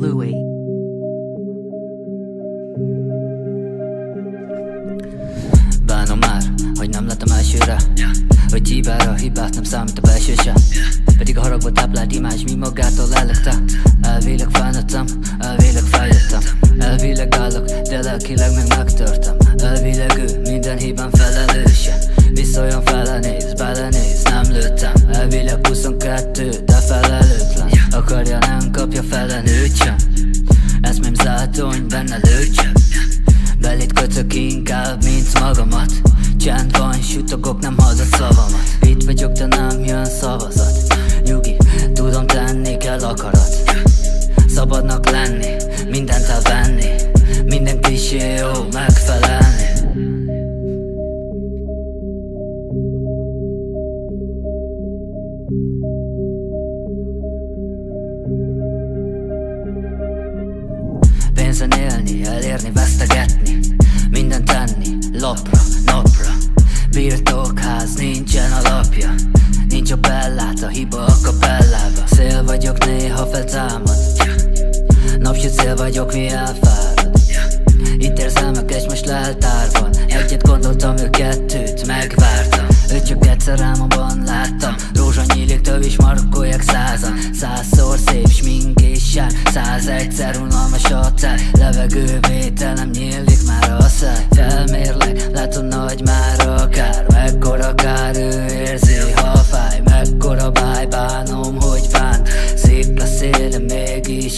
Louis. Bánom már, hogy nem lettem elsőre yeah. Hogy hibára hibát nem számít a belső se. Pedig a haragba táplált imázs mi magától ellettem Elvileg felnőttem, elvileg fejlettem Elvileg állok, de lelkileg meg megtörtem Elvileg ő minden hibám felelőse Vissza olyan felenéz, belenéz, nem lőttem Elvileg 22 kapja fele nőt sem. Eszmém zátony, benne lőcsem Belét kötök inkább, mint magamat Pénzen élni, elérni, vesztegetni Minden tenni, lapra, napra. Birtokház, nincsen alapja Nincs a bellát, a hiba a kapellába. Szél vagyok, néha feltámad Napsüt szél vagyok, mi elfárad Itt érzelmek most leltárban. Egyet gondoltam, ő kettőt megvártam. Ő csak egyszer láttam már unalmas a táj Levegővételem nyílik már a száj Felmérlek, látom nagy már akár Mekkora kár ő érzi, ha fáj. Mekkora báj, bánom, hogy bánt Szép a szélem, mégis